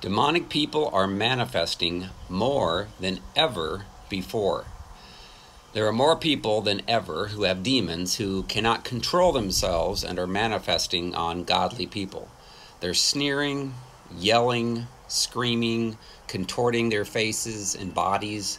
Demonic people are manifesting more than ever before. There are more people than ever who have demons who cannot control themselves and are manifesting on godly people. They're sneering, yelling, screaming, contorting their faces and bodies,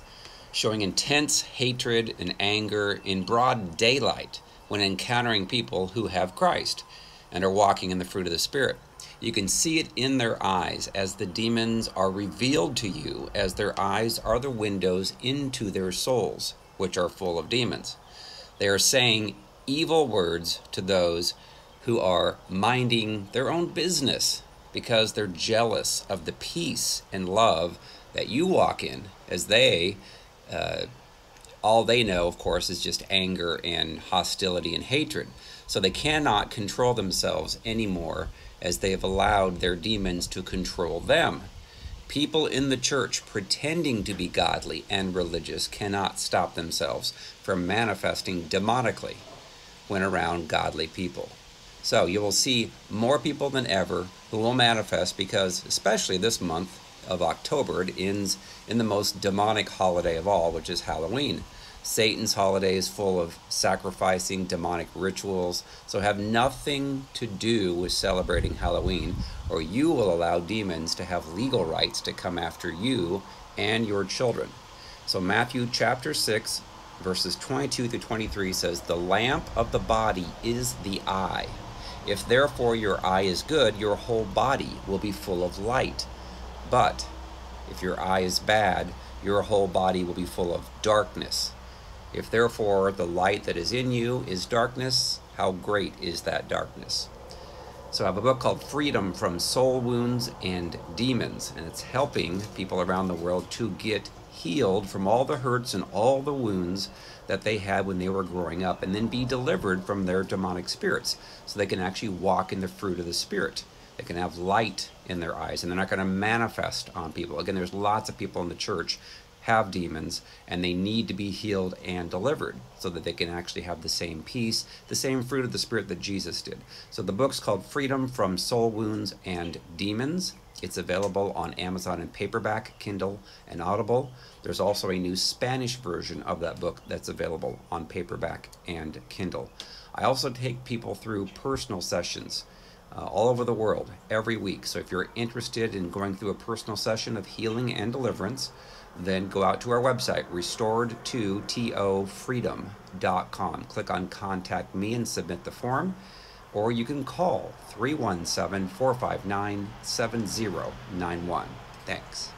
showing intense hatred and anger in broad daylight when encountering people who have Christ and are walking in the fruit of the Spirit. You can see it in their eyes as the demons are revealed to you, as their eyes are the windows into their souls, which are full of demons. They are saying evil words to those who are minding their own business because they're jealous of the peace and love that you walk in, as they, uh, all they know, of course, is just anger and hostility and hatred. So they cannot control themselves anymore as they have allowed their demons to control them. People in the church pretending to be godly and religious cannot stop themselves from manifesting demonically when around godly people. So you will see more people than ever who will manifest because, especially this month of October, it ends in the most demonic holiday of all, which is Halloween. Satan's holiday is full of sacrificing, demonic rituals, so have nothing to do with celebrating Halloween, or you will allow demons to have legal rights to come after you and your children. So, Matthew chapter 6, verses 22 through 23 says, The lamp of the body is the eye. If therefore your eye is good, your whole body will be full of light. But if your eye is bad, your whole body will be full of darkness. If therefore the light that is in you is darkness, how great is that darkness? So I have a book called Freedom from Soul Wounds and Demons, and it's helping people around the world to get healed from all the hurts and all the wounds that they had when they were growing up, and then be delivered from their demonic spirits so they can actually walk in the fruit of the Spirit. They can have light in their eyes, and they're not going to manifest on people. Again, there's lots of people in the church have demons and they need to be healed and delivered so that they can actually have the same peace, the same fruit of the Spirit that Jesus did. So the book's called Freedom from Soul Wounds and Demons. It's available on Amazon in paperback, Kindle, and Audible. There's also a new Spanish version of that book that's available on paperback and Kindle. I also take people through personal sessions. Uh, all over the world every week. So if you're interested in going through a personal session of healing and deliverance, then go out to our website, restored2tofreedom.com. Click on Contact Me and submit the form, or you can call 317 459 7091. Thanks.